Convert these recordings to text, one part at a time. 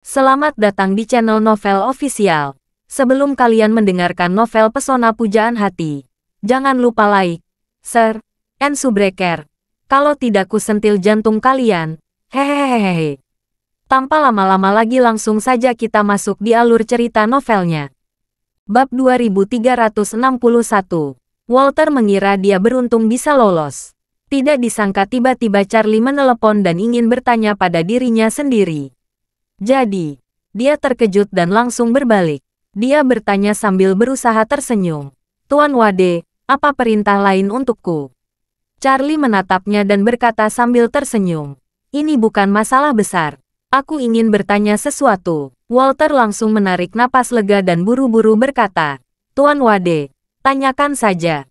Selamat datang di channel Novel Official. Sebelum kalian mendengarkan novel Pesona Pujaan Hati, jangan lupa like, share, and subscribe. Kalau tidak kusentil jantung kalian. Hehehehe. Tanpa lama-lama lagi langsung saja kita masuk di alur cerita novelnya. Bab 2361. Walter mengira dia beruntung bisa lolos. Tidak disangka tiba-tiba Charlie menelepon dan ingin bertanya pada dirinya sendiri. Jadi, dia terkejut dan langsung berbalik. Dia bertanya sambil berusaha tersenyum. Tuan Wade, apa perintah lain untukku? Charlie menatapnya dan berkata sambil tersenyum. Ini bukan masalah besar. Aku ingin bertanya sesuatu. Walter langsung menarik napas lega dan buru-buru berkata, Tuan Wade, tanyakan saja.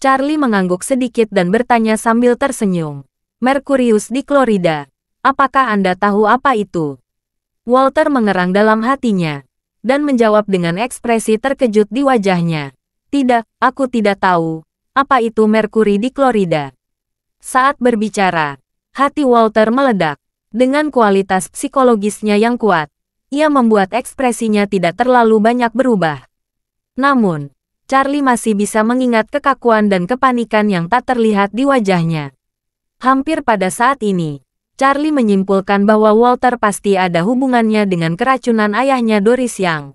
Charlie mengangguk sedikit dan bertanya sambil tersenyum. Merkurius di Florida. Apakah Anda tahu apa itu? Walter mengerang dalam hatinya. Dan menjawab dengan ekspresi terkejut di wajahnya. Tidak, aku tidak tahu. Apa itu Merkuri di Florida? Saat berbicara, hati Walter meledak. Dengan kualitas psikologisnya yang kuat, ia membuat ekspresinya tidak terlalu banyak berubah. Namun, Charlie masih bisa mengingat kekakuan dan kepanikan yang tak terlihat di wajahnya. Hampir pada saat ini, Charlie menyimpulkan bahwa Walter pasti ada hubungannya dengan keracunan ayahnya Doris Yang.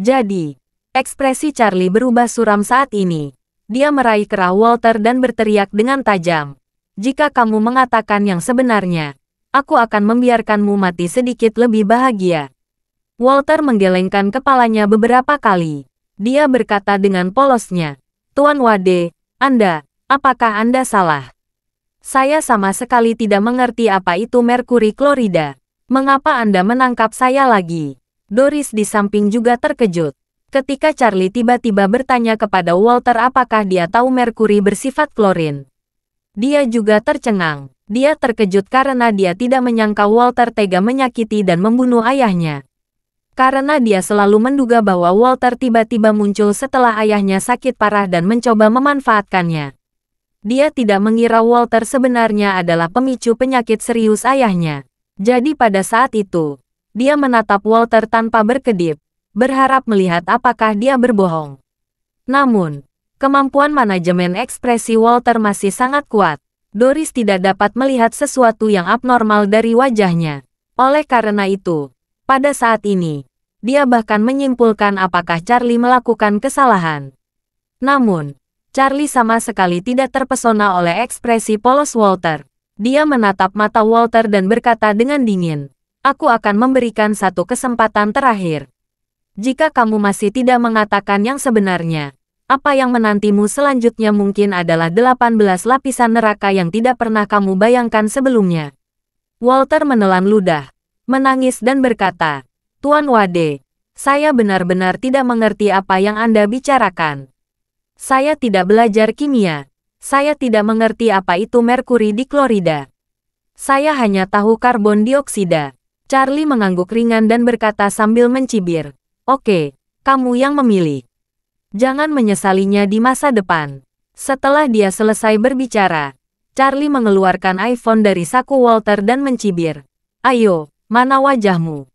Jadi, ekspresi Charlie berubah suram saat ini. Dia meraih kerah Walter dan berteriak dengan tajam. Jika kamu mengatakan yang sebenarnya, aku akan membiarkanmu mati sedikit lebih bahagia. Walter menggelengkan kepalanya beberapa kali. Dia berkata dengan polosnya, Tuan Wade, Anda, apakah Anda salah? Saya sama sekali tidak mengerti apa itu Merkuri Klorida. Mengapa Anda menangkap saya lagi? Doris di samping juga terkejut. Ketika Charlie tiba-tiba bertanya kepada Walter apakah dia tahu Merkuri bersifat klorin. Dia juga tercengang. Dia terkejut karena dia tidak menyangka Walter tega menyakiti dan membunuh ayahnya karena dia selalu menduga bahwa Walter tiba-tiba muncul setelah ayahnya sakit parah dan mencoba memanfaatkannya. Dia tidak mengira Walter sebenarnya adalah pemicu penyakit serius ayahnya. Jadi pada saat itu, dia menatap Walter tanpa berkedip, berharap melihat apakah dia berbohong. Namun, kemampuan manajemen ekspresi Walter masih sangat kuat. Doris tidak dapat melihat sesuatu yang abnormal dari wajahnya. Oleh karena itu, pada saat ini, dia bahkan menyimpulkan apakah Charlie melakukan kesalahan. Namun, Charlie sama sekali tidak terpesona oleh ekspresi polos Walter. Dia menatap mata Walter dan berkata dengan dingin, Aku akan memberikan satu kesempatan terakhir. Jika kamu masih tidak mengatakan yang sebenarnya, apa yang menantimu selanjutnya mungkin adalah 18 lapisan neraka yang tidak pernah kamu bayangkan sebelumnya. Walter menelan ludah, menangis dan berkata, Tuan Wade, saya benar-benar tidak mengerti apa yang Anda bicarakan. Saya tidak belajar kimia. Saya tidak mengerti apa itu merkuri di klorida. Saya hanya tahu karbon dioksida. Charlie mengangguk ringan dan berkata sambil mencibir. Oke, kamu yang memilih. Jangan menyesalinya di masa depan. Setelah dia selesai berbicara, Charlie mengeluarkan iPhone dari saku Walter dan mencibir. Ayo, mana wajahmu?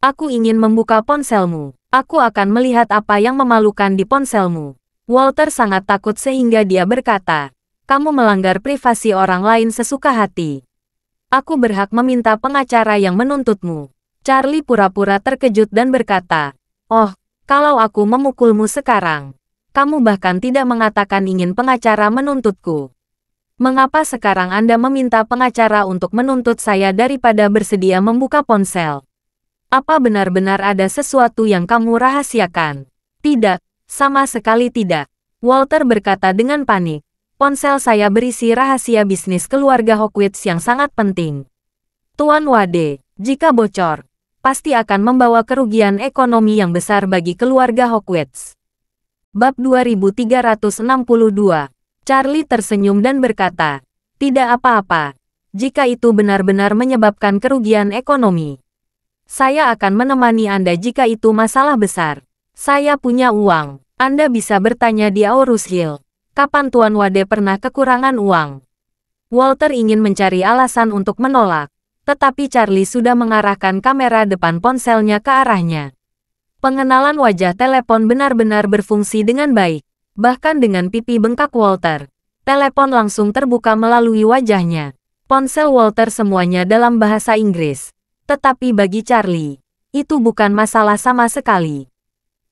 Aku ingin membuka ponselmu. Aku akan melihat apa yang memalukan di ponselmu. Walter sangat takut sehingga dia berkata, kamu melanggar privasi orang lain sesuka hati. Aku berhak meminta pengacara yang menuntutmu. Charlie pura-pura terkejut dan berkata, Oh, kalau aku memukulmu sekarang, kamu bahkan tidak mengatakan ingin pengacara menuntutku. Mengapa sekarang Anda meminta pengacara untuk menuntut saya daripada bersedia membuka ponsel? Apa benar-benar ada sesuatu yang kamu rahasiakan? Tidak, sama sekali tidak. Walter berkata dengan panik. Ponsel saya berisi rahasia bisnis keluarga Hawkins yang sangat penting. Tuan Wade, jika bocor, pasti akan membawa kerugian ekonomi yang besar bagi keluarga Hawkins. Bab 2362 Charlie tersenyum dan berkata, tidak apa-apa, jika itu benar-benar menyebabkan kerugian ekonomi. Saya akan menemani Anda jika itu masalah besar. Saya punya uang. Anda bisa bertanya di Aurus Hill. Kapan Tuan Wade pernah kekurangan uang? Walter ingin mencari alasan untuk menolak. tetapi Charlie sudah mengarahkan kamera depan ponselnya ke arahnya. Pengenalan wajah telepon benar-benar berfungsi dengan baik. Bahkan dengan pipi bengkak Walter, telepon langsung terbuka melalui wajahnya. Ponsel Walter semuanya dalam bahasa Inggris. Tetapi bagi Charlie, itu bukan masalah sama sekali.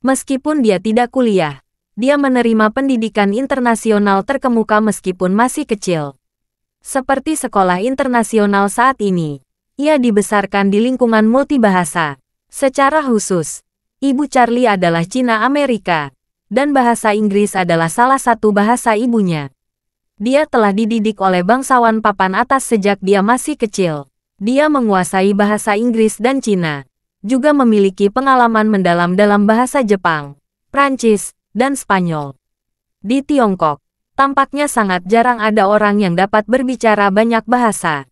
Meskipun dia tidak kuliah, dia menerima pendidikan internasional terkemuka meskipun masih kecil. Seperti sekolah internasional saat ini, ia dibesarkan di lingkungan multibahasa. Secara khusus, ibu Charlie adalah Cina Amerika, dan bahasa Inggris adalah salah satu bahasa ibunya. Dia telah dididik oleh bangsawan papan atas sejak dia masih kecil. Dia menguasai bahasa Inggris dan Cina, juga memiliki pengalaman mendalam dalam bahasa Jepang, Prancis, dan Spanyol. Di Tiongkok, tampaknya sangat jarang ada orang yang dapat berbicara banyak bahasa.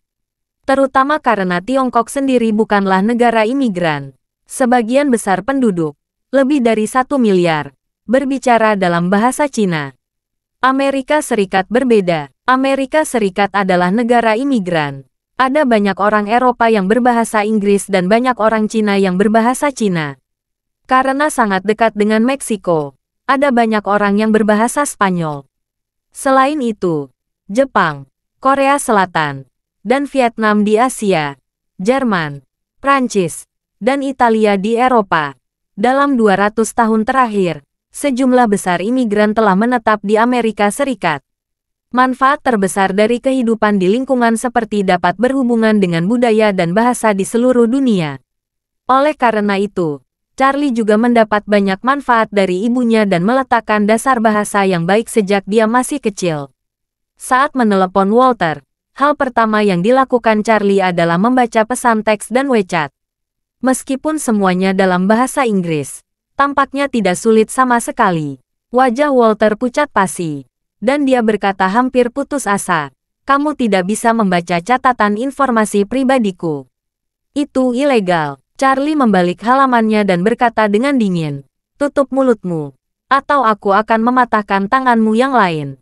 Terutama karena Tiongkok sendiri bukanlah negara imigran. Sebagian besar penduduk, lebih dari satu miliar, berbicara dalam bahasa Cina. Amerika Serikat berbeda. Amerika Serikat adalah negara imigran. Ada banyak orang Eropa yang berbahasa Inggris dan banyak orang Cina yang berbahasa Cina. Karena sangat dekat dengan Meksiko, ada banyak orang yang berbahasa Spanyol. Selain itu, Jepang, Korea Selatan, dan Vietnam di Asia, Jerman, Prancis, dan Italia di Eropa. Dalam 200 tahun terakhir, sejumlah besar imigran telah menetap di Amerika Serikat. Manfaat terbesar dari kehidupan di lingkungan seperti dapat berhubungan dengan budaya dan bahasa di seluruh dunia. Oleh karena itu, Charlie juga mendapat banyak manfaat dari ibunya dan meletakkan dasar bahasa yang baik sejak dia masih kecil. Saat menelepon Walter, hal pertama yang dilakukan Charlie adalah membaca pesan teks dan WeChat. Meskipun semuanya dalam bahasa Inggris, tampaknya tidak sulit sama sekali. Wajah Walter pucat pasi, dan dia berkata hampir putus asa. Kamu tidak bisa membaca catatan informasi pribadiku. Itu ilegal. Charlie membalik halamannya dan berkata dengan dingin, tutup mulutmu, atau aku akan mematahkan tanganmu yang lain.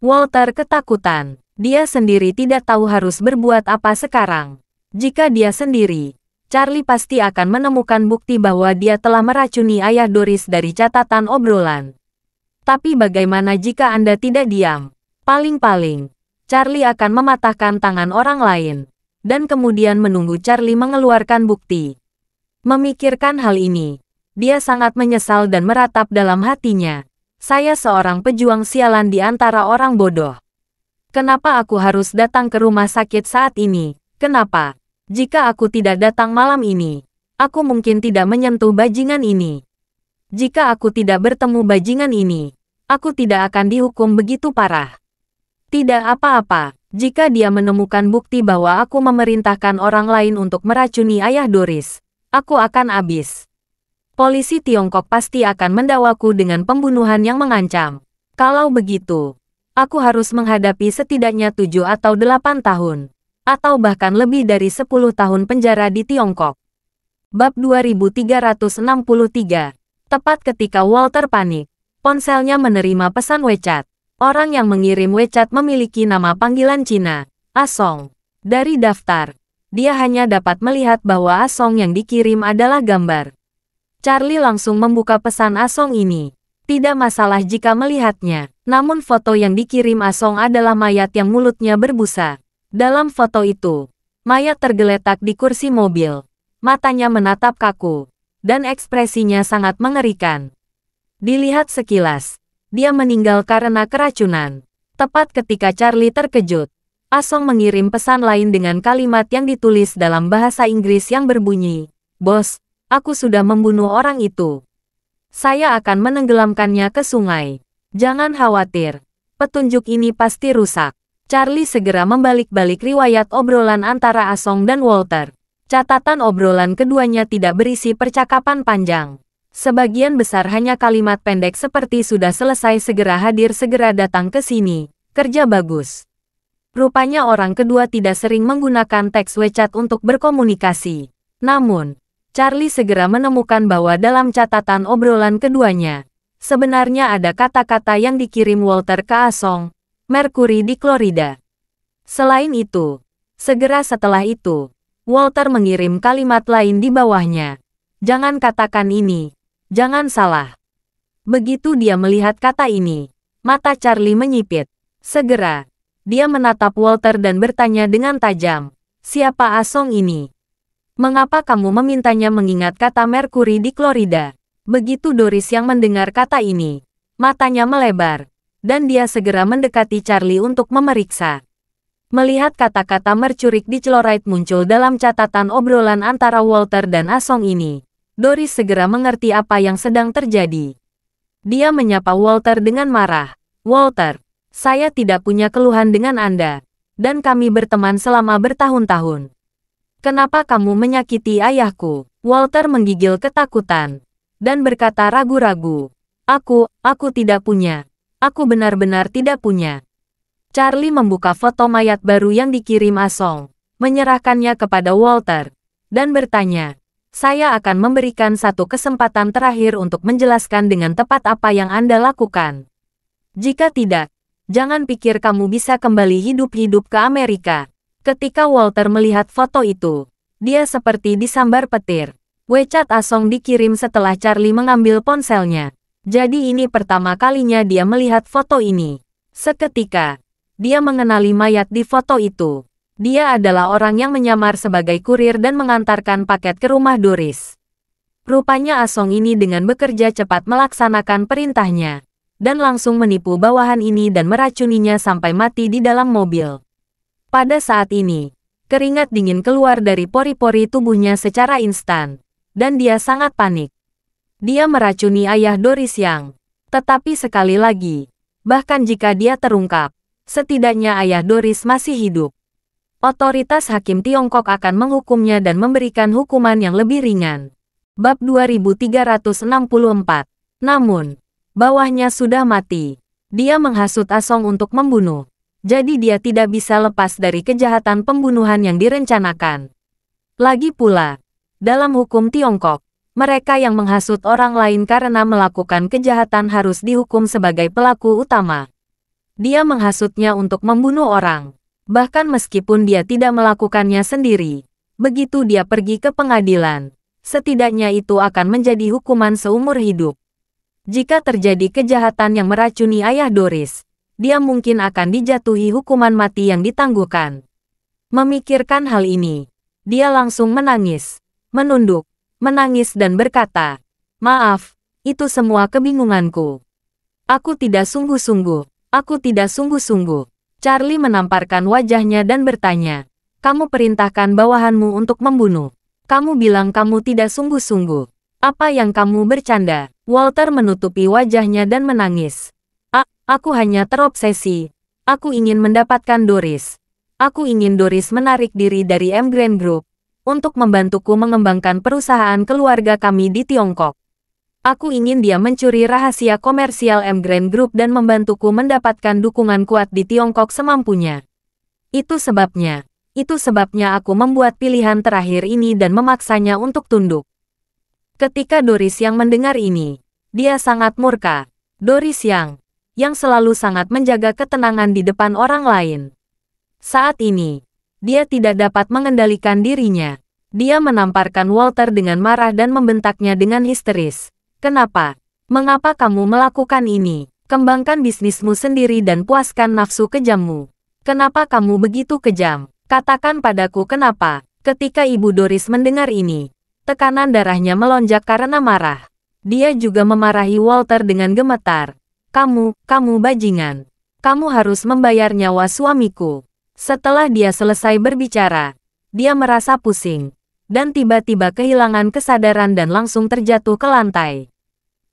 Walter ketakutan. Dia sendiri tidak tahu harus berbuat apa sekarang. Jika dia sendiri, Charlie pasti akan menemukan bukti bahwa dia telah meracuni ayah Doris dari catatan obrolan. Tapi bagaimana jika Anda tidak diam? Paling-paling, Charlie akan mematahkan tangan orang lain, dan kemudian menunggu Charlie mengeluarkan bukti. Memikirkan hal ini, dia sangat menyesal dan meratap dalam hatinya. Saya seorang pejuang sialan di antara orang bodoh. Kenapa aku harus datang ke rumah sakit saat ini? Kenapa? Jika aku tidak datang malam ini, aku mungkin tidak menyentuh bajingan ini. Jika aku tidak bertemu bajingan ini, aku tidak akan dihukum begitu parah. Tidak apa-apa, jika dia menemukan bukti bahwa aku memerintahkan orang lain untuk meracuni ayah Doris, aku akan habis. Polisi Tiongkok pasti akan mendakwaku dengan pembunuhan yang mengancam. Kalau begitu, aku harus menghadapi setidaknya tujuh atau delapan tahun, atau bahkan lebih dari sepuluh tahun penjara di Tiongkok. Bab 2363 Tepat ketika Walter panik, ponselnya menerima pesan WeChat. Orang yang mengirim WeChat memiliki nama panggilan Cina, Asong. Dari daftar, dia hanya dapat melihat bahwa Asong yang dikirim adalah gambar. Charlie langsung membuka pesan Asong ini. Tidak masalah jika melihatnya, namun foto yang dikirim Asong adalah mayat yang mulutnya berbusa. Dalam foto itu, mayat tergeletak di kursi mobil. Matanya menatap kaku, dan ekspresinya sangat mengerikan. Dilihat sekilas, dia meninggal karena keracunan. Tepat ketika Charlie terkejut, Asong mengirim pesan lain dengan kalimat yang ditulis dalam bahasa Inggris yang berbunyi, Bos, aku sudah membunuh orang itu. Saya akan menenggelamkannya ke sungai. Jangan khawatir, petunjuk ini pasti rusak. Charlie segera membalik-balik riwayat obrolan antara Asong dan Walter. Catatan obrolan keduanya tidak berisi percakapan panjang. Sebagian besar hanya kalimat pendek seperti sudah selesai segera hadir segera datang ke sini. Kerja bagus. Rupanya orang kedua tidak sering menggunakan teks WeChat untuk berkomunikasi. Namun, Charlie segera menemukan bahwa dalam catatan obrolan keduanya, sebenarnya ada kata-kata yang dikirim Walter ke Asong, Mercury di Florida. Selain itu, segera setelah itu, Walter mengirim kalimat lain di bawahnya. Jangan katakan ini. Jangan salah. Begitu dia melihat kata ini, mata Charlie menyipit. Segera, dia menatap Walter dan bertanya dengan tajam, siapa Asong ini? Mengapa kamu memintanya mengingat kata Mercury di Florida? Begitu Doris yang mendengar kata ini, matanya melebar, dan dia segera mendekati Charlie untuk memeriksa. Melihat kata-kata mercurik di Celorite muncul dalam catatan obrolan antara Walter dan Asong ini, Doris segera mengerti apa yang sedang terjadi. Dia menyapa Walter dengan marah. Walter, saya tidak punya keluhan dengan Anda, dan kami berteman selama bertahun-tahun. Kenapa kamu menyakiti ayahku? Walter menggigil ketakutan, dan berkata ragu-ragu. Aku, aku tidak punya. Aku benar-benar tidak punya. Charlie membuka foto mayat baru yang dikirim Asong, menyerahkannya kepada Walter, dan bertanya, saya akan memberikan satu kesempatan terakhir untuk menjelaskan dengan tepat apa yang Anda lakukan. Jika tidak, jangan pikir kamu bisa kembali hidup-hidup ke Amerika. Ketika Walter melihat foto itu, dia seperti disambar petir. WeChat Asong dikirim setelah Charlie mengambil ponselnya. Jadi ini pertama kalinya dia melihat foto ini. Seketika, dia mengenali mayat di foto itu. Dia adalah orang yang menyamar sebagai kurir dan mengantarkan paket ke rumah Doris. Rupanya Asong ini dengan bekerja cepat melaksanakan perintahnya, dan langsung menipu bawahan ini dan meracuninya sampai mati di dalam mobil. Pada saat ini, keringat dingin keluar dari pori-pori tubuhnya secara instan, dan dia sangat panik. Dia meracuni ayah Doris yang, tetapi sekali lagi, bahkan jika dia terungkap, setidaknya ayah Doris masih hidup. Otoritas hakim Tiongkok akan menghukumnya dan memberikan hukuman yang lebih ringan. Bab 2364. Namun, bawahnya sudah mati. Dia menghasut Asong untuk membunuh. Jadi dia tidak bisa lepas dari kejahatan pembunuhan yang direncanakan. Lagi pula, dalam hukum Tiongkok, mereka yang menghasut orang lain karena melakukan kejahatan harus dihukum sebagai pelaku utama. Dia menghasutnya untuk membunuh orang. Bahkan meskipun dia tidak melakukannya sendiri. Begitu dia pergi ke pengadilan, setidaknya itu akan menjadi hukuman seumur hidup. Jika terjadi kejahatan yang meracuni ayah Doris, dia mungkin akan dijatuhi hukuman mati yang ditangguhkan. Memikirkan hal ini, dia langsung menangis, menunduk, menangis dan berkata, Maaf, itu semua kebingunganku. Aku tidak sungguh-sungguh. Aku tidak sungguh-sungguh. Charlie menamparkan wajahnya dan bertanya, kamu perintahkan bawahanmu untuk membunuh. Kamu bilang kamu tidak sungguh-sungguh. Apa yang kamu bercanda? Walter menutupi wajahnya dan menangis. Ah, aku hanya terobsesi. Aku ingin mendapatkan Doris. Aku ingin Doris menarik diri dari M Grand Group untuk membantuku mengembangkan perusahaan keluarga kami di Tiongkok. Aku ingin dia mencuri rahasia komersial M Grand Group dan membantuku mendapatkan dukungan kuat di Tiongkok semampunya. Itu sebabnya, itu sebabnya aku membuat pilihan terakhir ini dan memaksanya untuk tunduk. Ketika Doris yang mendengar ini, dia sangat murka. Doris yang, yang selalu sangat menjaga ketenangan di depan orang lain. Saat ini, dia tidak dapat mengendalikan dirinya. Dia menamparkan Walter dengan marah dan membentaknya dengan histeris. Kenapa? Mengapa kamu melakukan ini? Kembangkan bisnismu sendiri dan puaskan nafsu kejammu. Kenapa kamu begitu kejam? Katakan padaku kenapa. Ketika Ibu Doris mendengar ini, tekanan darahnya melonjak karena marah. Dia juga memarahi Walter dengan gemetar. Kamu, kamu bajingan. Kamu harus membayar nyawa suamiku. Setelah dia selesai berbicara, dia merasa pusing dan tiba-tiba kehilangan kesadaran dan langsung terjatuh ke lantai.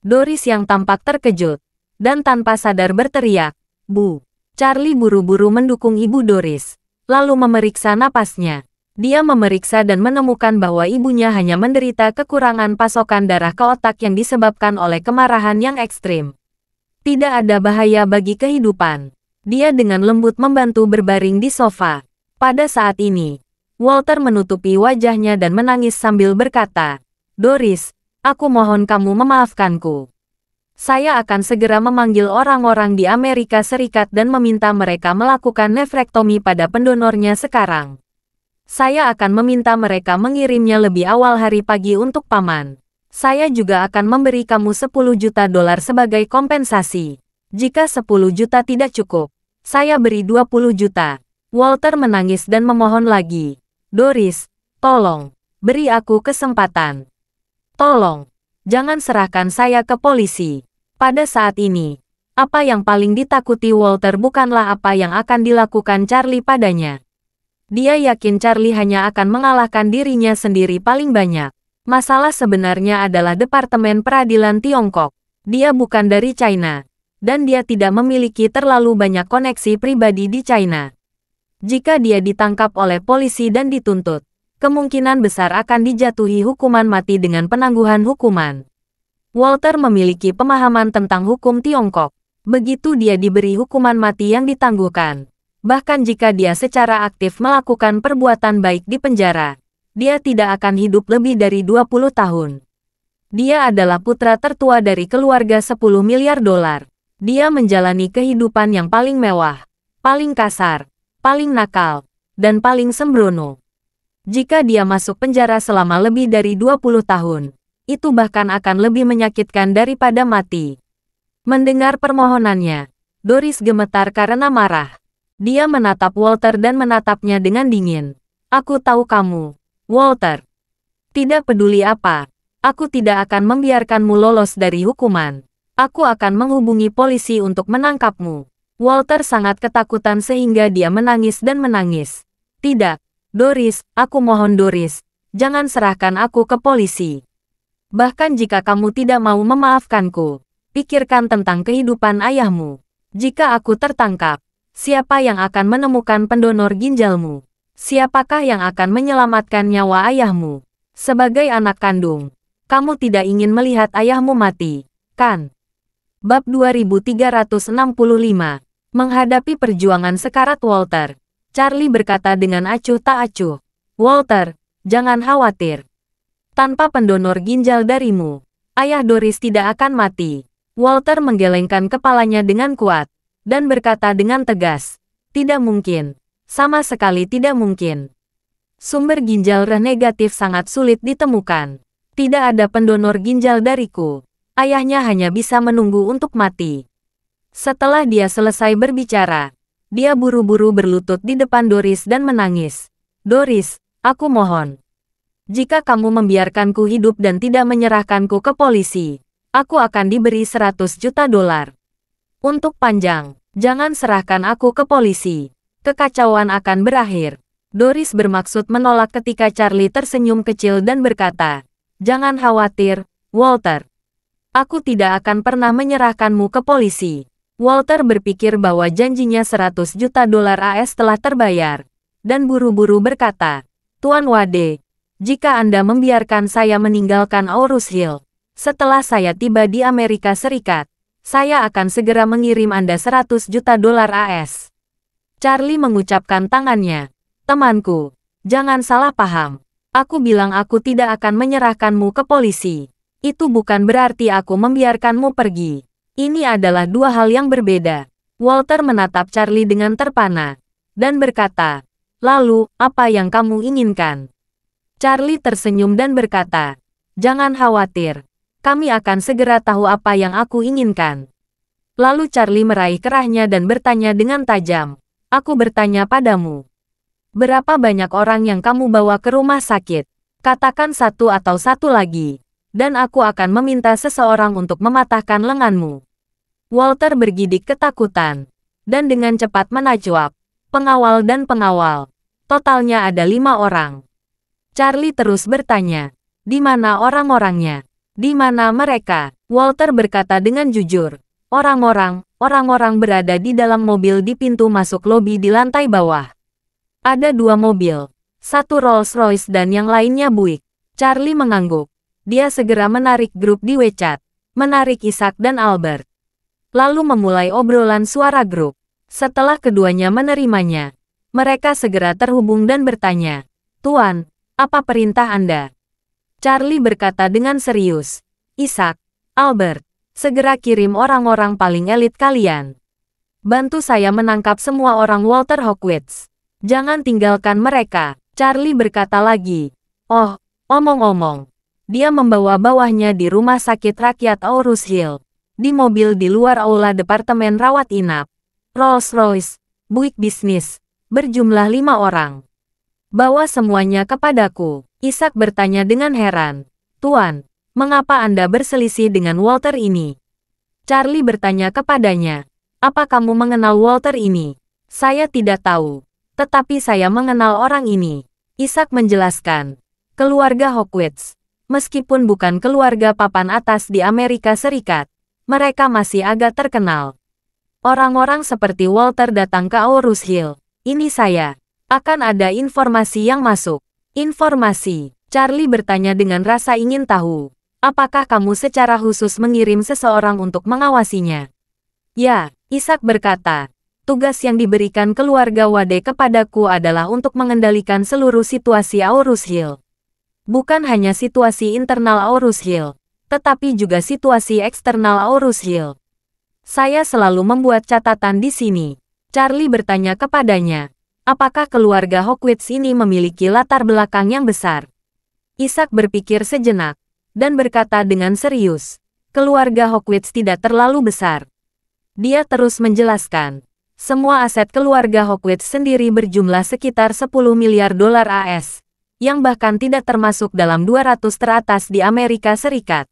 Doris yang tampak terkejut, dan tanpa sadar berteriak, Bu. Charlie buru-buru mendukung ibu Doris, lalu memeriksa napasnya. Dia memeriksa dan menemukan bahwa ibunya hanya menderita kekurangan pasokan darah ke otak yang disebabkan oleh kemarahan yang ekstrim. Tidak ada bahaya bagi kehidupan. Dia dengan lembut membantu berbaring di sofa. Pada saat ini, Walter menutupi wajahnya dan menangis sambil berkata, Doris, aku mohon kamu memaafkanku. Saya akan segera memanggil orang-orang di Amerika Serikat dan meminta mereka melakukan nefrektomi pada pendonornya sekarang. Saya akan meminta mereka mengirimnya lebih awal hari pagi untuk paman. Saya juga akan memberi kamu 10 juta dolar sebagai kompensasi. Jika 10 juta tidak cukup, saya beri 20 juta. Walter menangis dan memohon lagi. Doris, tolong, beri aku kesempatan. Tolong, jangan serahkan saya ke polisi. Pada saat ini, apa yang paling ditakuti Walter bukanlah apa yang akan dilakukan Charlie padanya. Dia yakin Charlie hanya akan mengalahkan dirinya sendiri paling banyak. Masalah sebenarnya adalah Departemen Peradilan Tiongkok. Dia bukan dari China dan dia tidak memiliki terlalu banyak koneksi pribadi di China. Jika dia ditangkap oleh polisi dan dituntut, kemungkinan besar akan dijatuhi hukuman mati dengan penangguhan hukuman. Walter memiliki pemahaman tentang hukum Tiongkok. Begitu dia diberi hukuman mati yang ditangguhkan. Bahkan jika dia secara aktif melakukan perbuatan baik di penjara, dia tidak akan hidup lebih dari 20 tahun. Dia adalah putra tertua dari keluarga 10 miliar dolar. Dia menjalani kehidupan yang paling mewah, paling kasar, paling nakal, dan paling sembrono. Jika dia masuk penjara selama lebih dari 20 tahun, itu bahkan akan lebih menyakitkan daripada mati. Mendengar permohonannya, Doris gemetar karena marah. Dia menatap Walter dan menatapnya dengan dingin. Aku tahu kamu, Walter. Tidak peduli apa, aku tidak akan membiarkanmu lolos dari hukuman. Aku akan menghubungi polisi untuk menangkapmu. Walter sangat ketakutan sehingga dia menangis dan menangis. Tidak, Doris, aku mohon Doris, jangan serahkan aku ke polisi. Bahkan jika kamu tidak mau memaafkanku, pikirkan tentang kehidupan ayahmu. Jika aku tertangkap, siapa yang akan menemukan pendonor ginjalmu? Siapakah yang akan menyelamatkan nyawa ayahmu? Sebagai anak kandung, kamu tidak ingin melihat ayahmu mati, kan? Bab 2365 Menghadapi perjuangan sekarat Walter, Charlie berkata dengan acuh tak acuh. Walter, jangan khawatir. Tanpa pendonor ginjal darimu, ayah Doris tidak akan mati. Walter menggelengkan kepalanya dengan kuat, dan berkata dengan tegas, tidak mungkin, sama sekali tidak mungkin. Sumber ginjal reh negatif sangat sulit ditemukan. Tidak ada pendonor ginjal dariku ayahnya hanya bisa menunggu untuk mati. Setelah dia selesai berbicara, dia buru-buru berlutut di depan Doris dan menangis. Doris, aku mohon. Jika kamu membiarkanku hidup dan tidak menyerahkanku ke polisi, aku akan diberi 100 juta dolar. Untuk panjang, jangan serahkan aku ke polisi. Kekacauan akan berakhir. Doris bermaksud menolak ketika Charlie tersenyum kecil dan berkata, Jangan khawatir, Walter. Aku tidak akan pernah menyerahkanmu ke polisi. Walter berpikir bahwa janjinya 100 juta dolar AS telah terbayar. Dan buru-buru berkata, Tuan Wade, jika Anda membiarkan saya meninggalkan Aurus Hill, setelah saya tiba di Amerika Serikat, saya akan segera mengirim Anda 100 juta dolar AS. Charlie mengucapkan tangannya. Temanku, jangan salah paham. Aku bilang aku tidak akan menyerahkanmu ke polisi itu bukan berarti aku membiarkanmu pergi. Ini adalah dua hal yang berbeda. Walter menatap Charlie dengan terpana dan berkata, Lalu, apa yang kamu inginkan? Charlie tersenyum dan berkata, Jangan khawatir, kami akan segera tahu apa yang aku inginkan. Lalu Charlie meraih kerahnya dan bertanya dengan tajam, Aku bertanya padamu, berapa banyak orang yang kamu bawa ke rumah sakit? Katakan satu atau satu lagi dan aku akan meminta seseorang untuk mematahkan lenganmu. Walter bergidik ketakutan, dan dengan cepat menajwab, pengawal dan pengawal. Totalnya ada lima orang. Charlie terus bertanya, di mana orang-orangnya? Di mana mereka? Walter berkata dengan jujur, orang-orang, orang-orang berada di dalam mobil di pintu masuk lobi di lantai bawah. Ada dua mobil, satu Rolls-Royce dan yang lainnya Buick. Charlie mengangguk. Dia segera menarik grup di WeChat, menarik Ishak dan Albert. Lalu memulai obrolan suara grup. Setelah keduanya menerimanya, mereka segera terhubung dan bertanya, Tuan, apa perintah Anda? Charlie berkata dengan serius, Ishak, Albert, segera kirim orang-orang paling elit kalian. Bantu saya menangkap semua orang Walter Hawkins. Jangan tinggalkan mereka. Charlie berkata lagi. Oh, omong-omong. Dia membawa bawahnya di rumah sakit rakyat Aurus Hill. Di mobil di luar aula Departemen Rawat Inap. Rolls-Royce, Buick Bisnis, berjumlah lima orang. Bawa semuanya kepadaku. Ishak bertanya dengan heran. Tuan, mengapa Anda berselisih dengan Walter ini? Charlie bertanya kepadanya. Apa kamu mengenal Walter ini? Saya tidak tahu. Tetapi saya mengenal orang ini. Ishak menjelaskan. Keluarga Hawkins. Meskipun bukan keluarga papan atas di Amerika Serikat, mereka masih agak terkenal. Orang-orang seperti Walter datang ke Aurus Hill. Ini saya. Akan ada informasi yang masuk. Informasi. Charlie bertanya dengan rasa ingin tahu. Apakah kamu secara khusus mengirim seseorang untuk mengawasinya? Ya, Ishak berkata. Tugas yang diberikan keluarga Wade kepadaku adalah untuk mengendalikan seluruh situasi Aurus Hill. Bukan hanya situasi internal Aurus Hill, tetapi juga situasi eksternal Aurus Hill. Saya selalu membuat catatan di sini. Charlie bertanya kepadanya, Apakah keluarga Hawkins ini memiliki latar belakang yang besar? Ishak berpikir sejenak, dan berkata dengan serius, keluarga Hawkins tidak terlalu besar. Dia terus menjelaskan, semua aset keluarga Hawkins sendiri berjumlah sekitar 10 miliar dolar AS, yang bahkan tidak termasuk dalam 200 teratas di Amerika Serikat.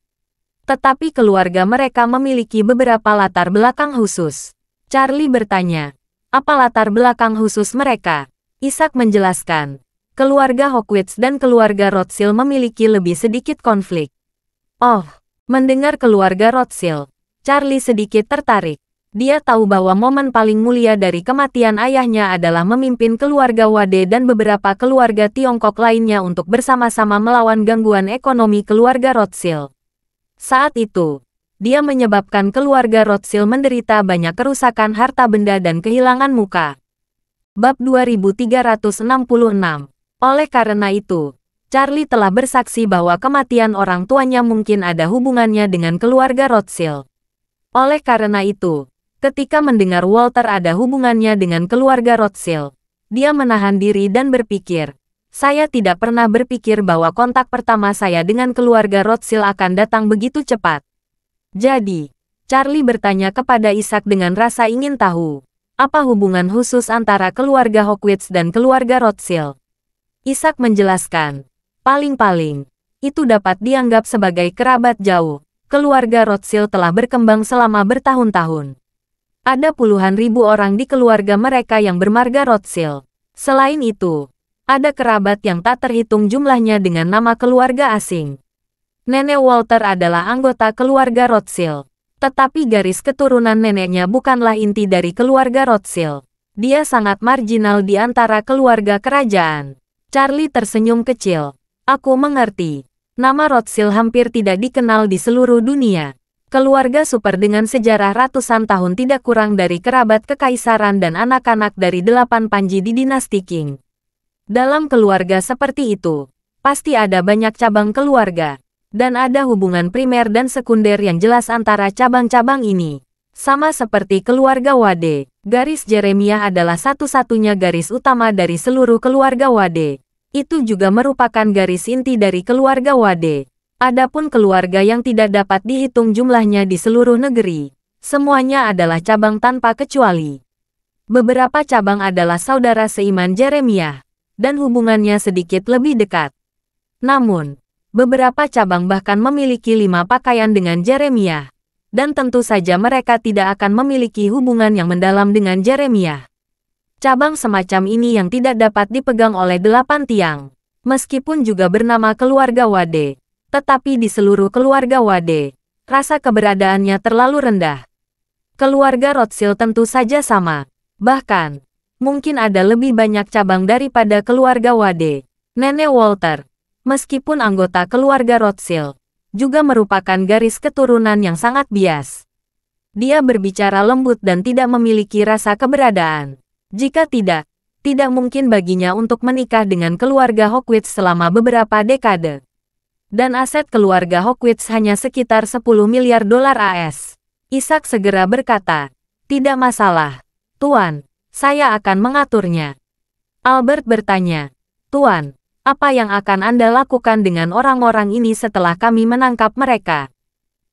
Tetapi keluarga mereka memiliki beberapa latar belakang khusus. Charlie bertanya, apa latar belakang khusus mereka? Ishak menjelaskan. Keluarga Hawkins dan keluarga Rothschild memiliki lebih sedikit konflik. Oh, mendengar keluarga Rothschild, Charlie sedikit tertarik. Dia tahu bahwa momen paling mulia dari kematian ayahnya adalah memimpin keluarga Wade dan beberapa keluarga Tiongkok lainnya untuk bersama-sama melawan gangguan ekonomi keluarga Rothschild. Saat itu, dia menyebabkan keluarga Rothschild menderita banyak kerusakan harta benda dan kehilangan muka. Bab 2366 Oleh karena itu, Charlie telah bersaksi bahwa kematian orang tuanya mungkin ada hubungannya dengan keluarga Rothschild. Oleh karena itu, ketika mendengar Walter ada hubungannya dengan keluarga Rothschild, dia menahan diri dan berpikir, saya tidak pernah berpikir bahwa kontak pertama saya dengan keluarga Rothschild akan datang begitu cepat. Jadi, Charlie bertanya kepada Ishak dengan rasa ingin tahu, apa hubungan khusus antara keluarga Hawkins dan keluarga Rothschild. Ishak menjelaskan, paling-paling, itu dapat dianggap sebagai kerabat jauh. Keluarga Rothschild telah berkembang selama bertahun-tahun. Ada puluhan ribu orang di keluarga mereka yang bermarga Rothschild. Selain itu, ada kerabat yang tak terhitung jumlahnya dengan nama keluarga asing. Nenek Walter adalah anggota keluarga Rothschild. Tetapi garis keturunan neneknya bukanlah inti dari keluarga Rothschild. Dia sangat marginal di antara keluarga kerajaan. Charlie tersenyum kecil. Aku mengerti. Nama Rothschild hampir tidak dikenal di seluruh dunia. Keluarga super dengan sejarah ratusan tahun tidak kurang dari kerabat kekaisaran dan anak-anak dari delapan panji di dinasti Qing. Dalam keluarga seperti itu, pasti ada banyak cabang keluarga dan ada hubungan primer dan sekunder yang jelas antara cabang-cabang ini. Sama seperti keluarga Wade, garis Jeremiah adalah satu-satunya garis utama dari seluruh keluarga Wade. Itu juga merupakan garis inti dari keluarga Wade. Adapun keluarga yang tidak dapat dihitung jumlahnya di seluruh negeri, semuanya adalah cabang tanpa kecuali. Beberapa cabang adalah saudara seiman Jeremiah, dan hubungannya sedikit lebih dekat. Namun, Beberapa cabang bahkan memiliki lima pakaian dengan Jeremiah. Dan tentu saja mereka tidak akan memiliki hubungan yang mendalam dengan Jeremiah. Cabang semacam ini yang tidak dapat dipegang oleh delapan tiang. Meskipun juga bernama keluarga Wade. Tetapi di seluruh keluarga Wade, rasa keberadaannya terlalu rendah. Keluarga Rothschild tentu saja sama. Bahkan, mungkin ada lebih banyak cabang daripada keluarga Wade. Nenek Walter, meskipun anggota keluarga Rothschild, juga merupakan garis keturunan yang sangat bias. Dia berbicara lembut dan tidak memiliki rasa keberadaan. Jika tidak, tidak mungkin baginya untuk menikah dengan keluarga Hawkins selama beberapa dekade. Dan aset keluarga Hawkins hanya sekitar 10 miliar dolar AS. Ishak segera berkata, tidak masalah, Tuan, saya akan mengaturnya. Albert bertanya, Tuan, apa yang akan Anda lakukan dengan orang-orang ini setelah kami menangkap mereka?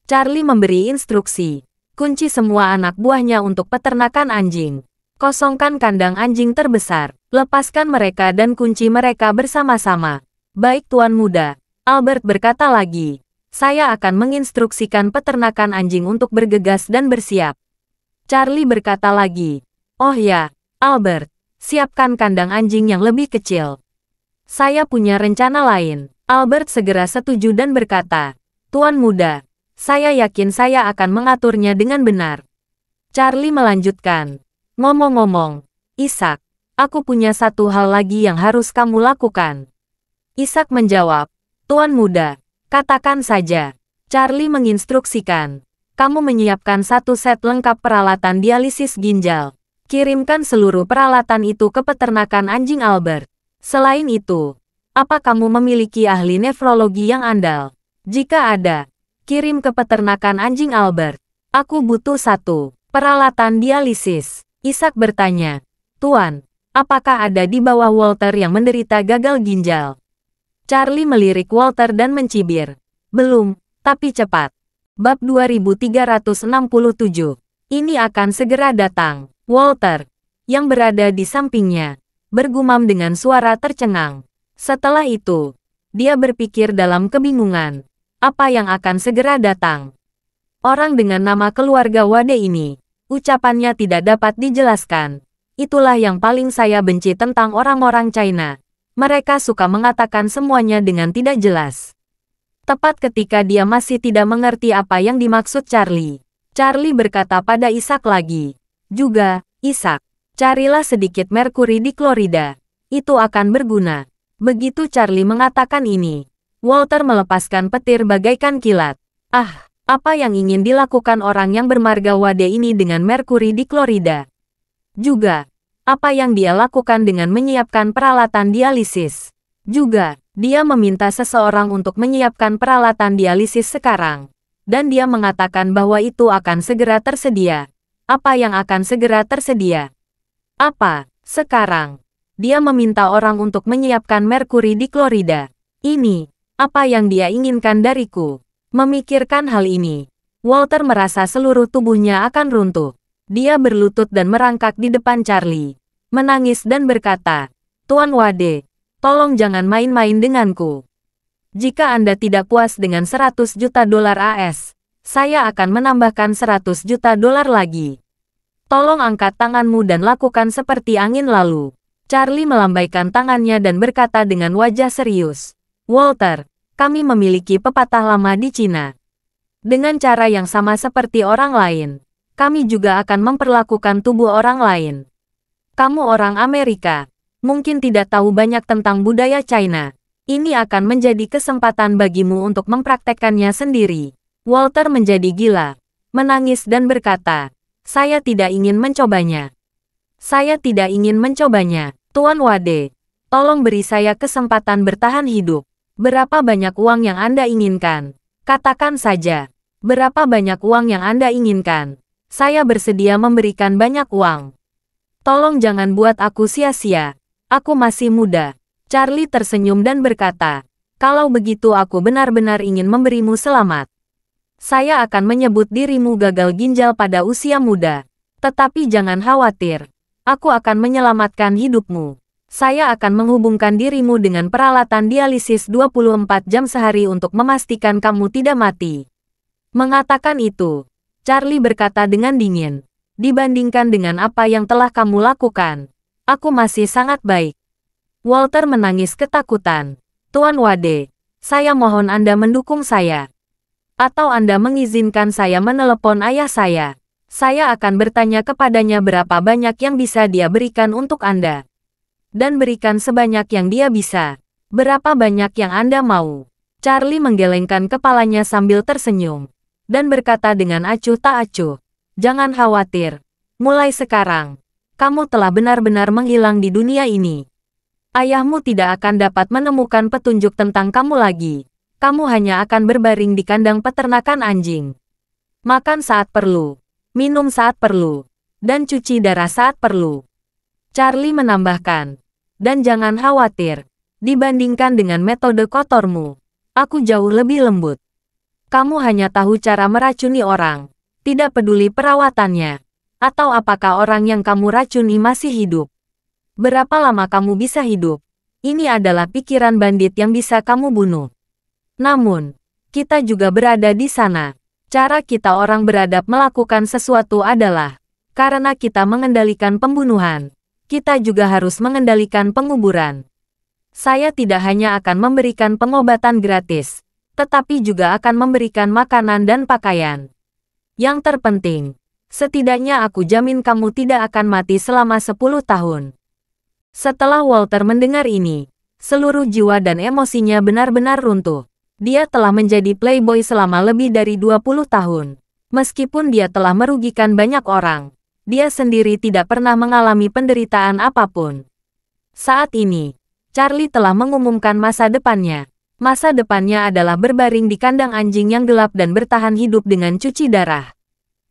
Charlie memberi instruksi. Kunci semua anak buahnya untuk peternakan anjing. Kosongkan kandang anjing terbesar. Lepaskan mereka dan kunci mereka bersama-sama. Baik Tuan Muda, Albert berkata lagi. Saya akan menginstruksikan peternakan anjing untuk bergegas dan bersiap. Charlie berkata lagi. Oh ya, Albert, siapkan kandang anjing yang lebih kecil. Saya punya rencana lain. Albert segera setuju dan berkata, Tuan Muda, saya yakin saya akan mengaturnya dengan benar. Charlie melanjutkan, ngomong-ngomong, Ishak, aku punya satu hal lagi yang harus kamu lakukan. Ishak menjawab, Tuan Muda, katakan saja. Charlie menginstruksikan, kamu menyiapkan satu set lengkap peralatan dialisis ginjal. Kirimkan seluruh peralatan itu ke peternakan anjing Albert. Selain itu, apa kamu memiliki ahli nefrologi yang andal? Jika ada, kirim ke peternakan anjing Albert. Aku butuh satu. Peralatan dialisis. Isak bertanya. Tuan, apakah ada di bawah Walter yang menderita gagal ginjal? Charlie melirik Walter dan mencibir. Belum, tapi cepat. Bab 2367. Ini akan segera datang. Walter, yang berada di sampingnya, bergumam dengan suara tercengang. Setelah itu, dia berpikir dalam kebingungan. Apa yang akan segera datang? Orang dengan nama keluarga Wade ini, ucapannya tidak dapat dijelaskan. Itulah yang paling saya benci tentang orang-orang China. Mereka suka mengatakan semuanya dengan tidak jelas. Tepat ketika dia masih tidak mengerti apa yang dimaksud Charlie. Charlie berkata pada Ishak lagi. Juga, Ishak, Carilah sedikit merkuri di klorida. Itu akan berguna. Begitu Charlie mengatakan ini, Walter melepaskan petir bagaikan kilat. Ah, apa yang ingin dilakukan orang yang bermarga Wade ini dengan merkuri di klorida? Juga, apa yang dia lakukan dengan menyiapkan peralatan dialisis? Juga, dia meminta seseorang untuk menyiapkan peralatan dialisis sekarang. Dan dia mengatakan bahwa itu akan segera tersedia. Apa yang akan segera tersedia? Apa, sekarang? Dia meminta orang untuk menyiapkan merkuri di klorida. Ini, apa yang dia inginkan dariku. Memikirkan hal ini, Walter merasa seluruh tubuhnya akan runtuh. Dia berlutut dan merangkak di depan Charlie. Menangis dan berkata, Tuan Wade, tolong jangan main-main denganku. Jika Anda tidak puas dengan 100 juta dolar AS, saya akan menambahkan 100 juta dolar lagi. Tolong angkat tanganmu dan lakukan seperti angin lalu. Charlie melambaikan tangannya dan berkata dengan wajah serius. Walter, kami memiliki pepatah lama di Cina. Dengan cara yang sama seperti orang lain, kami juga akan memperlakukan tubuh orang lain. Kamu orang Amerika, mungkin tidak tahu banyak tentang budaya China. Ini akan menjadi kesempatan bagimu untuk mempraktekkannya sendiri. Walter menjadi gila, menangis dan berkata, saya tidak ingin mencobanya. Saya tidak ingin mencobanya. Tuan Wade, tolong beri saya kesempatan bertahan hidup. Berapa banyak uang yang Anda inginkan? Katakan saja. Berapa banyak uang yang Anda inginkan? Saya bersedia memberikan banyak uang. Tolong jangan buat aku sia-sia. Aku masih muda. Charlie tersenyum dan berkata, kalau begitu aku benar-benar ingin memberimu selamat. Saya akan menyebut dirimu gagal ginjal pada usia muda. Tetapi jangan khawatir. Aku akan menyelamatkan hidupmu. Saya akan menghubungkan dirimu dengan peralatan dialisis 24 jam sehari untuk memastikan kamu tidak mati. Mengatakan itu, Charlie berkata dengan dingin. Dibandingkan dengan apa yang telah kamu lakukan, aku masih sangat baik. Walter menangis ketakutan. Tuan Wade, saya mohon Anda mendukung saya. Atau Anda mengizinkan saya menelepon ayah saya. Saya akan bertanya kepadanya berapa banyak yang bisa dia berikan untuk Anda. Dan berikan sebanyak yang dia bisa. Berapa banyak yang Anda mau. Charlie menggelengkan kepalanya sambil tersenyum. Dan berkata dengan acuh tak acuh. Jangan khawatir. Mulai sekarang, kamu telah benar-benar menghilang di dunia ini. Ayahmu tidak akan dapat menemukan petunjuk tentang kamu lagi kamu hanya akan berbaring di kandang peternakan anjing. Makan saat perlu, minum saat perlu, dan cuci darah saat perlu. Charlie menambahkan, dan jangan khawatir, Dibandingkan dengan metode kotormu, aku jauh lebih lembut. Kamu hanya tahu cara meracuni orang, tidak peduli perawatannya, atau apakah orang yang kamu racuni masih hidup. Berapa lama kamu bisa hidup? Ini adalah pikiran bandit yang bisa kamu bunuh. Namun, kita juga berada di sana. Cara kita orang beradab melakukan sesuatu adalah karena kita mengendalikan pembunuhan. Kita juga harus mengendalikan penguburan. Saya tidak hanya akan memberikan pengobatan gratis, tetapi juga akan memberikan makanan dan pakaian. Yang terpenting, setidaknya aku jamin kamu tidak akan mati selama 10 tahun. Setelah Walter mendengar ini, seluruh jiwa dan emosinya benar-benar runtuh. Dia telah menjadi playboy selama lebih dari 20 tahun. Meskipun dia telah merugikan banyak orang, dia sendiri tidak pernah mengalami penderitaan apa pun. Saat ini, Charlie telah mengumumkan masa depannya. Masa depannya adalah berbaring di kandang anjing yang gelap dan bertahan hidup dengan cuci darah.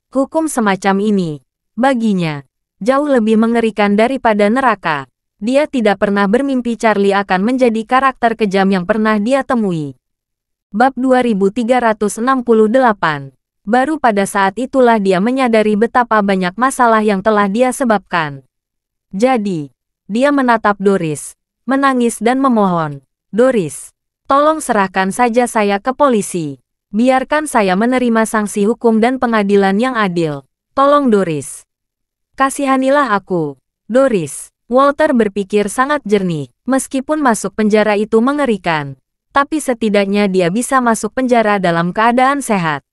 Hukum semacam ini, baginya, jauh lebih mengerikan daripada neraka. Dia tidak pernah bermimpi Charlie akan menjadi karakter kejam yang pernah dia temui. Bab 2368 Baru pada saat itulah dia menyadari betapa banyak masalah yang telah dia sebabkan. Jadi, dia menatap Doris, menangis dan memohon. Doris, Tolong serahkan saja saya ke polisi. Biarkan saya menerima sanksi hukum dan pengadilan yang adil. Tolong Doris. Kasihanilah aku. Doris. Walter berpikir sangat jernih. Meskipun masuk penjara itu mengerikan. Tapi setidaknya dia bisa masuk penjara dalam keadaan sehat.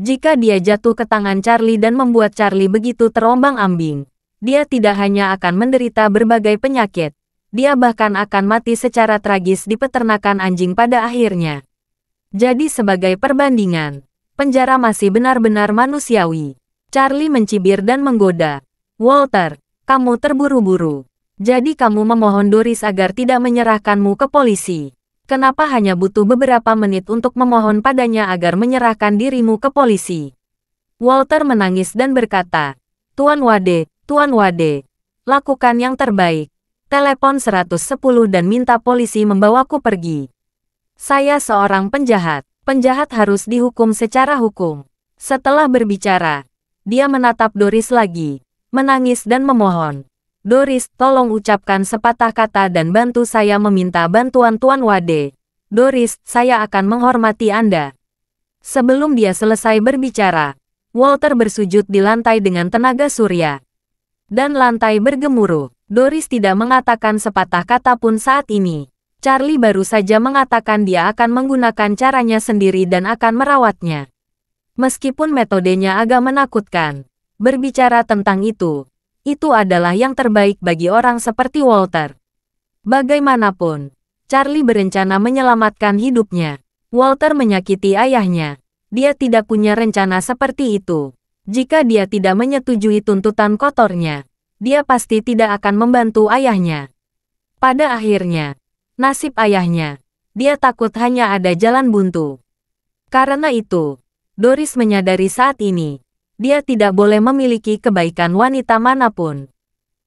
Jika dia jatuh ke tangan Charlie dan membuat Charlie begitu terombang-ambing, dia tidak hanya akan menderita berbagai penyakit, dia bahkan akan mati secara tragis di peternakan anjing pada akhirnya. Jadi sebagai perbandingan, penjara masih benar-benar manusiawi. Charlie mencibir dan menggoda. Walter, kamu terburu-buru. Jadi kamu memohon Doris agar tidak menyerahkanmu ke polisi. Kenapa hanya butuh beberapa menit untuk memohon padanya agar menyerahkan dirimu ke polisi? Walter menangis dan berkata, Tuan Wade, Tuan Wade, lakukan yang terbaik telepon 110 dan minta polisi membawaku pergi. Saya seorang penjahat. Penjahat harus dihukum secara hukum. Setelah berbicara, dia menatap Doris lagi, menangis dan memohon. Doris, tolong ucapkan sepatah kata dan bantu saya meminta bantuan Tuan Wade. Doris, saya akan menghormati Anda. Sebelum dia selesai berbicara, Walter bersujud di lantai dengan tenaga surya. Dan lantai bergemuruh. Doris tidak mengatakan sepatah kata pun saat ini. Charlie baru saja mengatakan dia akan menggunakan caranya sendiri dan akan merawatnya. Meskipun metodenya agak menakutkan, berbicara tentang itu, itu adalah yang terbaik bagi orang seperti Walter. Bagaimanapun, Charlie berencana menyelamatkan hidupnya. Walter menyakiti ayahnya. Dia tidak punya rencana seperti itu. Jika dia tidak menyetujui tuntutan kotornya, dia pasti tidak akan membantu ayahnya. Pada akhirnya, nasib ayahnya, dia takut hanya ada jalan buntu. Karena itu, Doris menyadari saat ini, dia tidak boleh memiliki kebaikan wanita mana pun.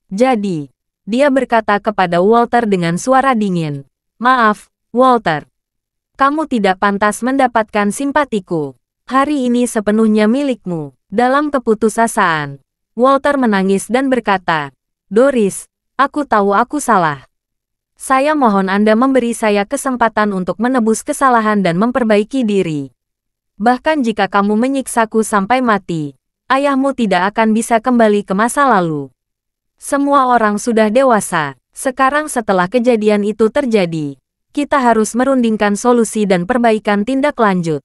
Jadi, dia berkata kepada Walter dengan suara dingin, Maaf, Walter. Kamu tidak pantas mendapatkan simpatiku. Hari ini sepenuhnya milikmu. Dalam keputusasaan, Walter menangis dan berkata, Doris, aku tahu aku salah. Saya mohon Anda memberi saya kesempatan untuk menebus kesalahan dan memperbaiki diri. Bahkan jika kamu menyiksaku sampai mati, ayahmu tidak akan bisa kembali ke masa lalu. Semua orang sudah dewasa. Sekarang setelah kejadian itu terjadi, kita harus merundingkan solusi dan perbaikan tindak lanjut.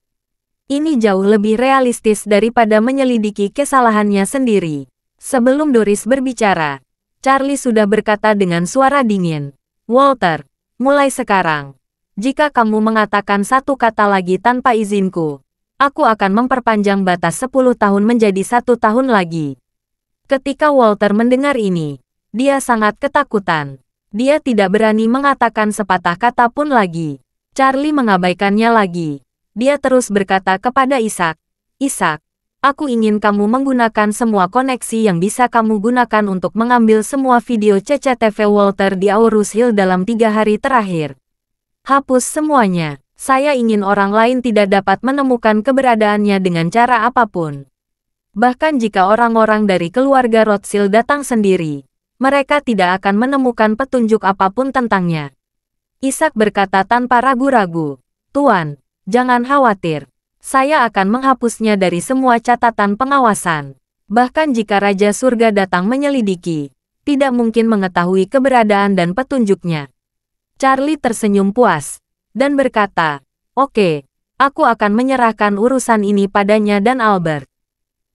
Ini jauh lebih realistis daripada menyelidiki kesalahannya sendiri. Sebelum Doris berbicara, Charlie sudah berkata dengan suara dingin, Walter, mulai sekarang, jika kamu mengatakan satu kata lagi tanpa izinku, aku akan memperpanjang batas 10 tahun menjadi satu tahun lagi. Ketika Walter mendengar ini, dia sangat ketakutan. Dia tidak berani mengatakan sepatah kata pun lagi. Charlie mengabaikannya lagi. Dia terus berkata kepada Ishak, Ishak, Aku ingin kamu menggunakan semua koneksi yang bisa kamu gunakan untuk mengambil semua video CCTV Walter di Aurus Hill dalam tiga hari terakhir. Hapus semuanya. Saya ingin orang lain tidak dapat menemukan keberadaannya dengan cara apa pun. Bahkan jika orang-orang dari keluarga Rothschild datang sendiri, mereka tidak akan menemukan petunjuk apa pun tentangnya. Ishak berkata tanpa ragu-ragu, Tuan, jangan khawatir. Saya akan menghapusnya dari semua catatan pengawasan. Bahkan jika Raja Surga datang menyelidiki, tidak mungkin mengetahui keberadaan dan petunjuknya. Charlie tersenyum puas, dan berkata, Oke, aku akan menyerahkan urusan ini padanya dan Albert.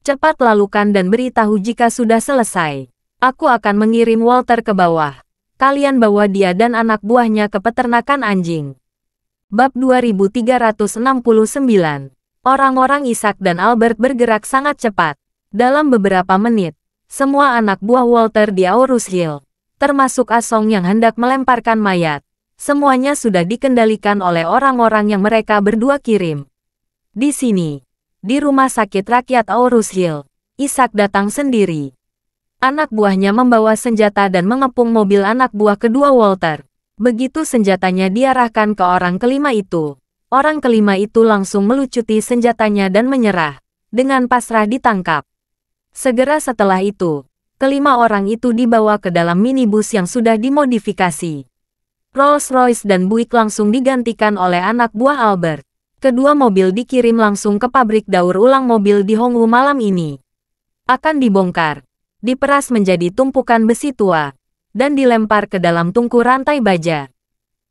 Cepat lalukan dan beritahu jika sudah selesai. Aku akan mengirim Walter ke bawah. Kalian bawa dia dan anak buahnya ke peternakan anjing. Bab 2369 Orang-orang Ishak dan Albert bergerak sangat cepat. Dalam beberapa menit, semua anak buah Walter di Aurus Hill, termasuk Asong yang hendak melemparkan mayat, semuanya sudah dikendalikan oleh orang-orang yang mereka berdua kirim. Di sini, di rumah sakit rakyat Aurus Hill, Ishak datang sendiri. Anak buahnya membawa senjata dan mengepung mobil anak buah kedua Walter. Begitu senjatanya diarahkan ke orang kelima itu, Orang kelima itu langsung melucuti senjatanya dan menyerah, dengan pasrah ditangkap. Segera setelah itu, kelima orang itu dibawa ke dalam minibus yang sudah dimodifikasi. Rolls-Royce dan Buick langsung digantikan oleh anak buah Albert. Kedua mobil dikirim langsung ke pabrik daur ulang mobil di Hongwu malam ini. Akan dibongkar, diperas menjadi tumpukan besi tua, dan dilempar ke dalam tungku rantai baja.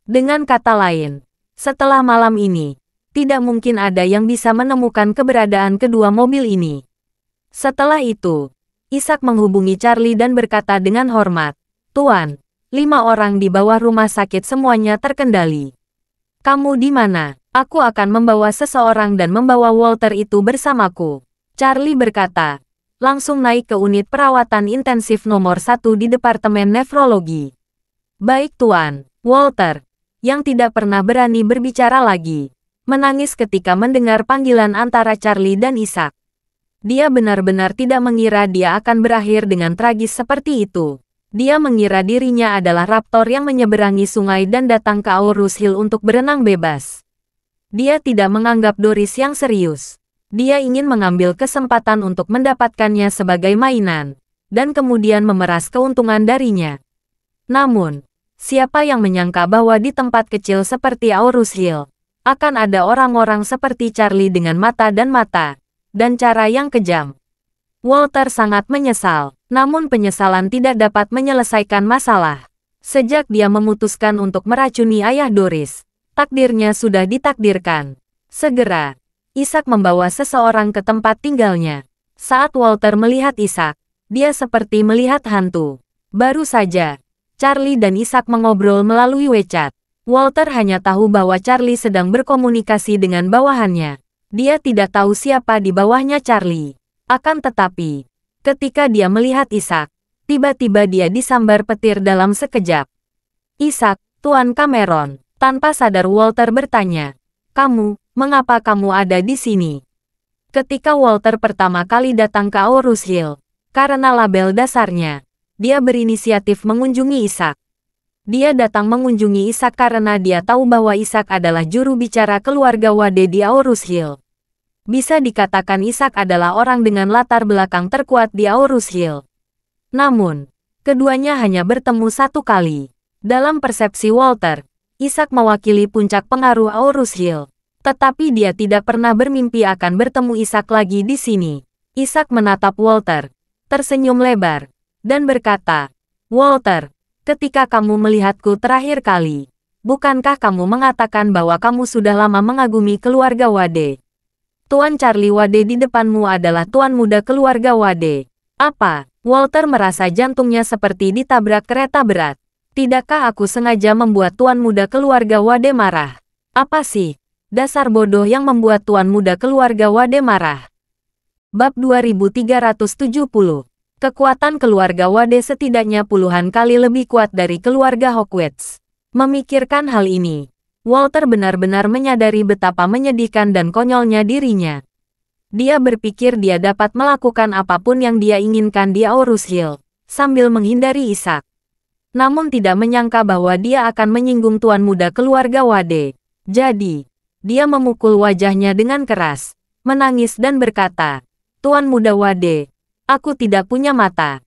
Dengan kata lain, setelah malam ini, tidak mungkin ada yang bisa menemukan keberadaan kedua mobil ini. Setelah itu, Ishak menghubungi Charlie dan berkata dengan hormat, Tuan, lima orang di bawah rumah sakit semuanya terkendali. Kamu di mana? Aku akan membawa seseorang dan membawa Walter itu bersamaku. Charlie berkata, langsung naik ke unit perawatan intensif nomor satu di Departemen Nefrologi. Baik Tuan, Walter, yang tidak pernah berani berbicara lagi, menangis ketika mendengar panggilan antara Charlie dan Ishak. Dia benar-benar tidak mengira dia akan berakhir dengan tragis seperti itu. Dia mengira dirinya adalah raptor yang menyeberangi sungai dan datang ke Aurus Hill untuk berenang bebas. Dia tidak menganggap Doris yang serius. Dia ingin mengambil kesempatan untuk mendapatkannya sebagai mainan, dan kemudian memeras keuntungan darinya. Namun, Siapa yang menyangka bahwa di tempat kecil seperti Aurus Hill, akan ada orang-orang seperti Charlie dengan mata dan mata, dan cara yang kejam. Walter sangat menyesal, namun penyesalan tidak dapat menyelesaikan masalah. Sejak dia memutuskan untuk meracuni ayah Doris, takdirnya sudah ditakdirkan. Segera, Ishak membawa seseorang ke tempat tinggalnya. Saat Walter melihat Ishak, dia seperti melihat hantu. Baru saja, Charlie dan Ishak mengobrol melalui WeChat. Walter hanya tahu bahwa Charlie sedang berkomunikasi dengan bawahannya. Dia tidak tahu siapa di bawahnya Charlie. Akan tetapi, ketika dia melihat Ishak, tiba-tiba dia disambar petir dalam sekejap. Ishak, Tuan Cameron, tanpa sadar Walter bertanya, Kamu, mengapa kamu ada di sini? Ketika Walter pertama kali datang ke Aurus Hill, karena label dasarnya, dia berinisiatif mengunjungi Ishak. Dia datang mengunjungi Ishak karena dia tahu bahwa Ishak adalah juru bicara keluarga Wade di Aurus Hill. Bisa dikatakan Ishak adalah orang dengan latar belakang terkuat di Aurus Hill. Namun, keduanya hanya bertemu satu kali. Dalam persepsi Walter, Ishak mewakili puncak pengaruh Aurus Hill. Tetapi dia tidak pernah bermimpi akan bertemu Ishak lagi di sini. Ishak menatap Walter, tersenyum lebar, dan berkata, Walter, ketika kamu melihatku terakhir kali, bukankah kamu mengatakan bahwa kamu sudah lama mengagumi keluarga Wade? Tuan Charlie Wade di depanmu adalah tuan muda keluarga Wade. Apa? Walter merasa jantungnya seperti ditabrak kereta berat. Tidakkah aku sengaja membuat tuan muda keluarga Wade marah? Apa sih? Dasar bodoh yang membuat tuan muda keluarga Wade marah. Bab 2370 Kekuatan keluarga Wade setidaknya puluhan kali lebih kuat dari keluarga Hawkins. Memikirkan hal ini, Walter benar-benar menyadari betapa menyedihkan dan konyolnya dirinya. Dia berpikir dia dapat melakukan apa pun yang dia inginkan di Aurus Hill, sambil menghindari Ishak. Namun tidak menyangka bahwa dia akan menyinggung tuan muda keluarga Wade. Jadi, dia memukul wajahnya dengan keras, menangis dan berkata, Tuan muda Wade, aku tidak punya mata.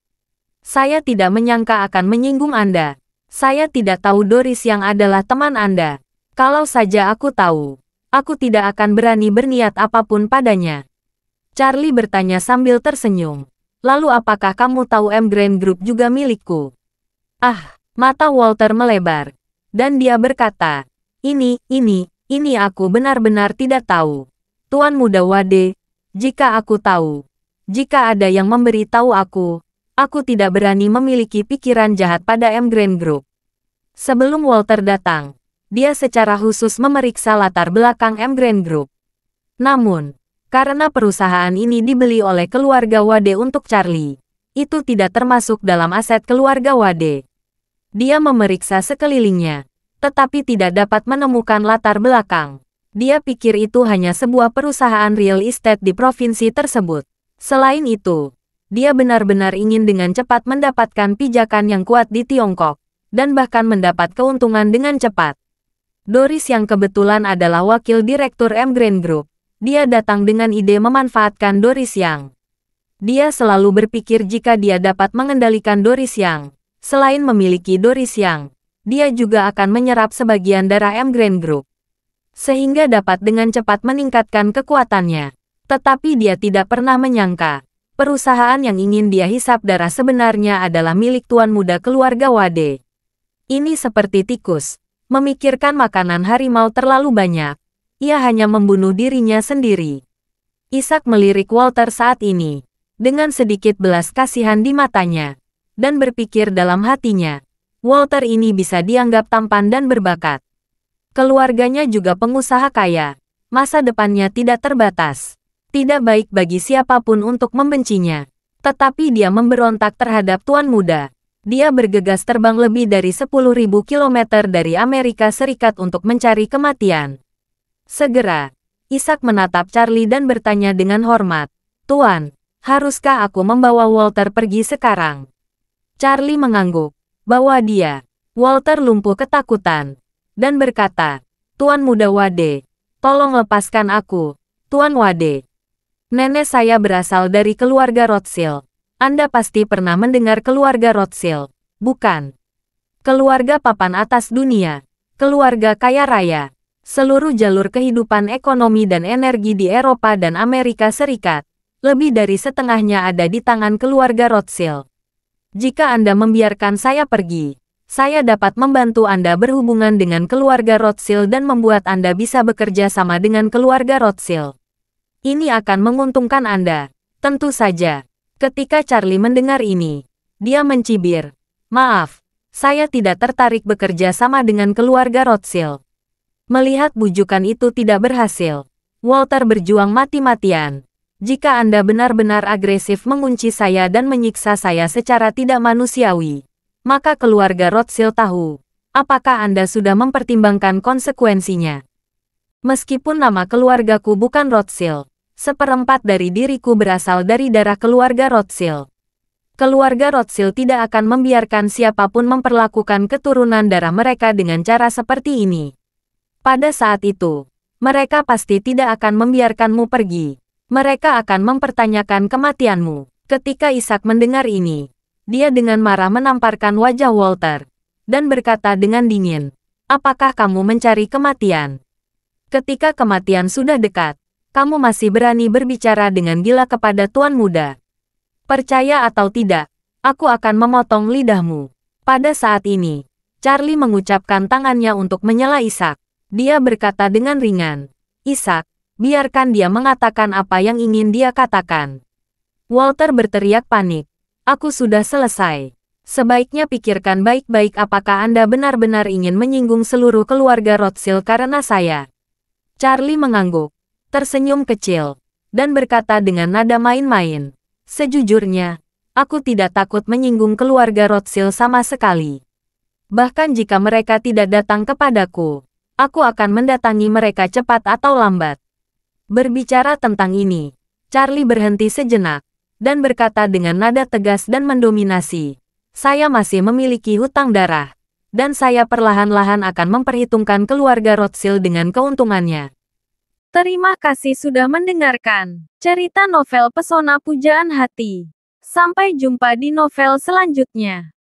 Saya tidak menyangka akan menyinggung Anda. Saya tidak tahu Doris yang adalah teman Anda. Kalau saja aku tahu, aku tidak akan berani berniat apa pun padanya. Charlie bertanya sambil tersenyum. Lalu apakah kamu tahu M Grand Group juga milikku? Ah, mata Walter melebar. Dan dia berkata, ini, ini, ini aku benar-benar tidak tahu. Tuan muda Wade, jika aku tahu, jika ada yang memberi tahu aku, aku tidak berani memiliki pikiran jahat pada M Grand Group. Sebelum Walter datang, dia secara khusus memeriksa latar belakang M Grand Group. Namun, karena perusahaan ini dibeli oleh keluarga Wade untuk Charlie. Itu tidak termasuk dalam aset keluarga Wade. Dia memeriksa sekelilingnya, tetapi tidak dapat menemukan latar belakang. Dia pikir itu hanya sebuah perusahaan real estate di provinsi tersebut. Selain itu, dia benar-benar ingin dengan cepat mendapatkan pijakan yang kuat di Tiongkok, dan bahkan mendapat keuntungan dengan cepat. Doris yang kebetulan adalah wakil direktur M Grand Group, dia datang dengan ide memanfaatkan Doris Yang. Dia selalu berpikir jika dia dapat mengendalikan Doris Yang. Selain memiliki Doris Yang, dia juga akan menyerap sebagian darah M Grand Group. Sehingga dapat dengan cepat meningkatkan kekuatannya. Tetapi dia tidak pernah menyangka, perusahaan yang ingin dia hisap darah sebenarnya adalah milik tuan muda keluarga Wade. Ini seperti tikus, memikirkan makanan harimau terlalu banyak, ia hanya membunuh dirinya sendiri. Ishak melirik Walter saat ini, dengan sedikit belas kasihan di matanya, dan berpikir dalam hatinya, Walter ini bisa dianggap tampan dan berbakat. Keluarganya juga pengusaha kaya, masa depannya tidak terbatas. Tidak baik bagi siapa pun untuk membencinya. Tetapi dia memberontak terhadap Tuan Muda. Dia bergegas terbang lebih dari 10.000 km dari Amerika Serikat untuk mencari kematian. Segera, Ishak menatap Charlie dan bertanya dengan hormat, Tuan, haruskah aku membawa Walter pergi sekarang? Charlie mengangguk, bahwa dia, Walter lumpuh ketakutan, dan berkata, Tuan muda Wade, tolong lepaskan aku, Tuan Wade. Nenek saya berasal dari keluarga Rothschild. Anda pasti pernah mendengar keluarga Rothschild, bukan? Keluarga papan atas dunia, keluarga kaya raya seluruh jalur kehidupan ekonomi dan energi di Eropa dan Amerika Serikat, lebih dari setengahnya ada di tangan keluarga Rothschild. Jika Anda membiarkan saya pergi, saya dapat membantu Anda berhubungan dengan keluarga Rothschild dan membuat Anda bisa bekerja sama dengan keluarga Rothschild. Ini akan menguntungkan Anda. Tentu saja. Ketika Charlie mendengar ini, dia mencibir. Maaf, saya tidak tertarik bekerja sama dengan keluarga Rothschild. Melihat bujukan itu tidak berhasil, Walter berjuang mati-matian. Jika Anda benar-benar agresif mengunci saya dan menyiksa saya secara tidak manusiawi, maka keluarga Rothschild tahu, apakah Anda sudah mempertimbangkan konsekuensinya. Meskipun nama keluargaku bukan Rothschild, seperempat dari diriku berasal dari darah keluarga Rothschild. Keluarga Rothschild tidak akan membiarkan siapa pun memperlakukan keturunan darah mereka dengan cara seperti ini. Pada saat itu, mereka pasti tidak akan membiarkanmu pergi. Mereka akan mempertanyakan kematianmu. Ketika Ishak mendengar ini, dia dengan marah menamparkan wajah Walter dan berkata dengan dingin, Apakah kamu mencari kematian? Ketika kematian sudah dekat, kamu masih berani berbicara dengan gila kepada Tuan Muda. Percaya atau tidak, aku akan memotong lidahmu. Pada saat ini, Charlie mengucapkan tangannya untuk menyela Ishak. Dia berkata dengan ringan, Ishak, biarkan dia mengatakan apa yang ingin dia katakan. Walter berteriak panik. Aku sudah selesai. Sebaiknya pikirkan baik-baik apakah Anda benar-benar ingin menyinggung seluruh keluarga Rothschild karena saya. Charlie mengangguk, tersenyum kecil, dan berkata dengan nada main-main. Sejujurnya, aku tidak takut menyinggung keluarga Rothschild sama sekali. Bahkan jika mereka tidak datang kepadaku, Aku akan mendatangi mereka cepat atau lambat. Berbicara tentang ini, Charlie berhenti sejenak dan berkata dengan nada tegas dan mendominasi. Saya masih memiliki hutang darah. Dan saya perlahan-lahan akan memperhitungkan keluarga Rothschild dengan keuntungannya. Terima kasih sudah mendengarkan cerita novel Pesona Pujaan Hati. Sampai jumpa di novel selanjutnya.